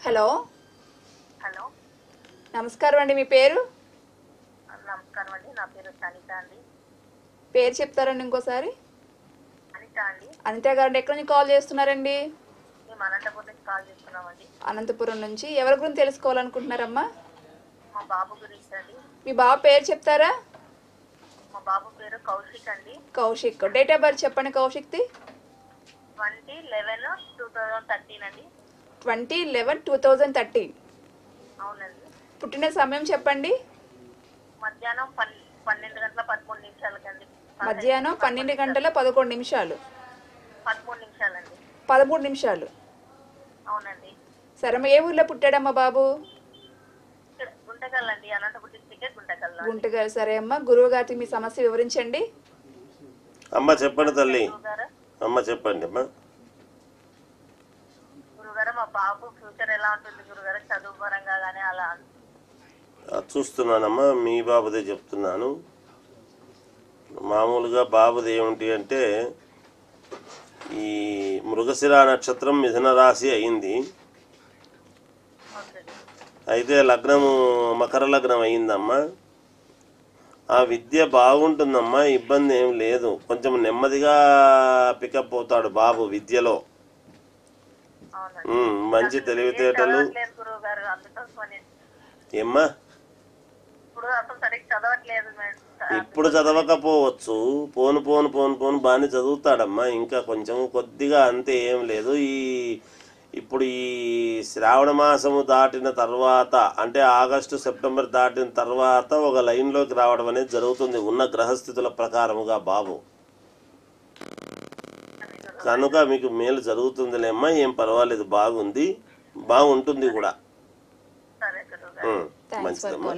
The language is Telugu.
హలో. హలో. నమస్కారం అండి మీ పేరు? నమస్కారం అండి నా పేరు అనిత అండి. పేరు చెప్తారండి ఇంకోసారి. అనిత అండి. అనిత గారు ఎక్కడి నుంచి కాల్ చేస్తున్నారండి? మేము అనంతపురం నుంచి కాల్ చేస్తున్నామండి. అనంతపురం నుంచి. ఎవరి గురించి తెలుసుకోవాలనుకుంటున్నారమ్మా? మా బాబు గురించి అండి. మీ బాబు పేరు చెప్తారా? మా బాబు పేరు కౌశిక్ అండి. కౌశిక్. డేట్ ఆఫ్ బర్త్ చెప్పండి కౌశిక్ది. Twenty eleven two thousand thirteen అండి. Twenty eleven two thousand thirteen. అవునండి. పుట్టిన సమయం చెప్పండి. మధ్యాహ్నం పన్ పన్నెండు గంటల నిమిషాలకండి. మధ్యాహ్నం పన్నెండు గంటల పదకొండు నిమిషాలు. పదమూడు నిమిషాలండి. పదమూడు నిమిషాలు. అవునండి. సరే అమ్మ, ఏ ఊర్లో పుట్టాడమ్మా బాబు? గుంటకల్ అండి. అనంతపురం సరే అమ్మా గురువు గారికి మీ సమస్య వివరించండి. అమ్మ చెప్పండి తల్లి. అమ్మ చెప్పండి అమ్మ. బాబు ఫ్యూచర్ ఎలా ఉంటుంది గురుగారు? చదువు పరంగా కానీ అలా? చూస్తున్నానమ్మా మీ బాబుదే చెప్తున్నాను. మామూలుగా బాబుది ఏమిటి అంటే ఈ మృగశిర నక్షత్రం మిథున రాశి అయింది. అయితే లగ్నము మకర లగ్నం అయిందమ్మా. ఆ విద్య బాగుంటుందమ్మా ఇబ్బంది ఏం లేదు. కొంచెం నెమ్మదిగా పికప్ అవుతాడు బాబు విద్యలో. మంచి తెలివితేటలు. ఏమ్మా? ఇప్పుడు చదవకపోవచ్చు. పోను పోను పోను పోను బాగానే చదువుతాడమ్మా. ఇంకా కొంచెం కొద్దిగా అంతే ఏం లేదు. ఈ ఇప్పుడు ఈ శ్రావణ మాసము దాటిన తర్వాత అంటే ఆగస్టు సెప్టెంబర్ దాటిన తర్వాత ఒక లైన్లోకి రావడం అనేది జరుగుతుంది. ఉన్న గ్రహస్థితుల ప్రకారముగా బాబు. కనుక మీకు మేలు జరుగుతుందిలేమ్మా ఏం పర్వాలేదు బాగుంది బాగుంటుంది కూడా. మంచిదమ్మా.